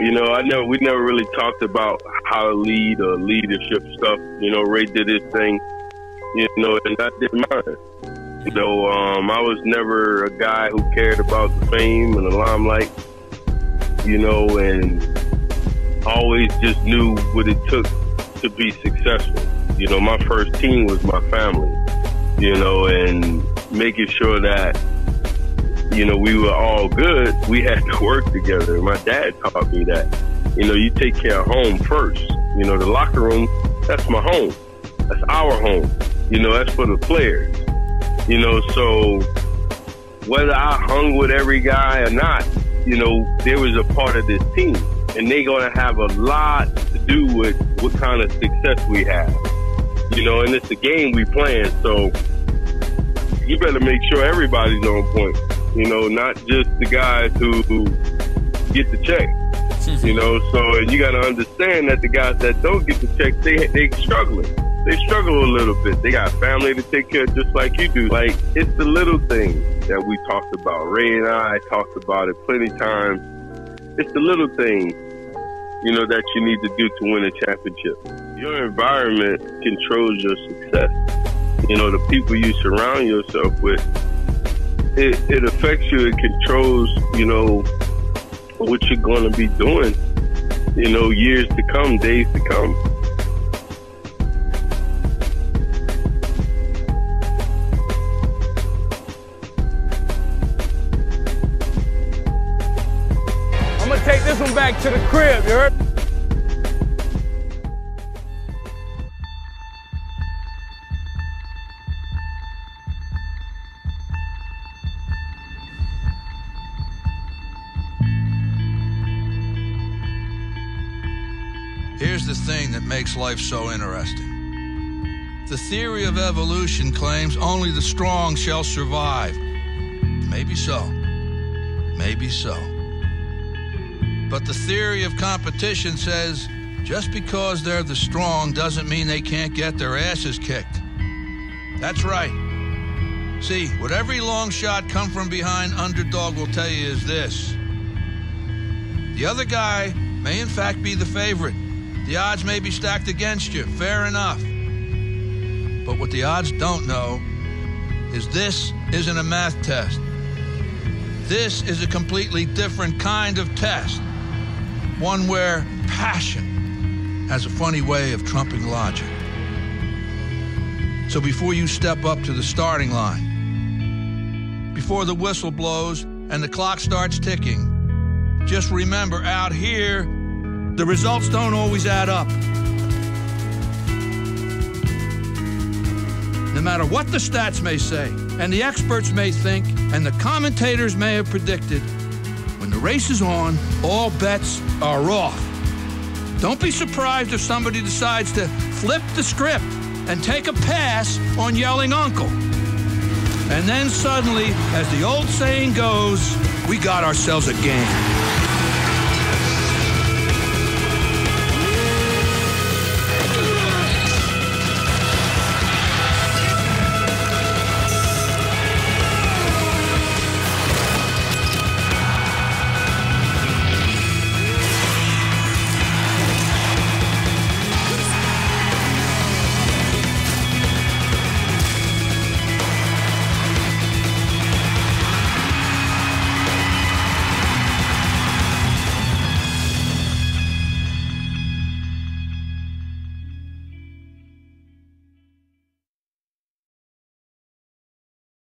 You know, I never we never really talked about how to lead or leadership stuff. You know, Ray did his thing. You know, and I did mine. So um, I was never a guy who cared about the fame and the limelight. You know, and always just knew what it took to be successful. You know, my first team was my family. You know, and making sure that you know, we were all good, we had to work together. My dad taught me that. You know, you take care of home first. You know, the locker room, that's my home. That's our home. You know, that's for the players. You know, so whether I hung with every guy or not, you know, there was a part of this team. And they're going to have a lot to do with what kind of success we have. You know, and it's a game we playing, so you better make sure everybody's on point. You know, not just the guys who, who get the check. you know, so and you got to understand that the guys that don't get the check, they they struggling. They struggle a little bit. They got family to take care of, just like you do. Like it's the little things that we talked about. Ray and I talked about it plenty times. It's the little things, you know, that you need to do to win a championship. Your environment controls your success. You know, the people you surround yourself with it, it affects you. It controls, you know, what you're going to be doing, you know, years to come, days to come. I'm going to take this one back to the crib, you heard? Here's the thing that makes life so interesting. The theory of evolution claims only the strong shall survive. Maybe so. Maybe so. But the theory of competition says just because they're the strong doesn't mean they can't get their asses kicked. That's right. See, what every long shot come from behind underdog will tell you is this. The other guy may in fact be the favorite. The odds may be stacked against you, fair enough. But what the odds don't know is this isn't a math test. This is a completely different kind of test. One where passion has a funny way of trumping logic. So before you step up to the starting line, before the whistle blows and the clock starts ticking, just remember out here, the results don't always add up. No matter what the stats may say, and the experts may think, and the commentators may have predicted, when the race is on, all bets are off. Don't be surprised if somebody decides to flip the script and take a pass on yelling uncle. And then suddenly, as the old saying goes, we got ourselves a game.